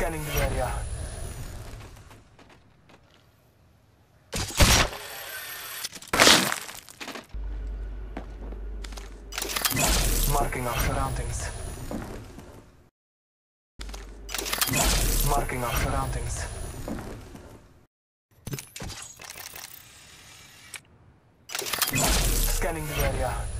Scanning the area. Marking our surroundings. Marking our surroundings. Scanning the area.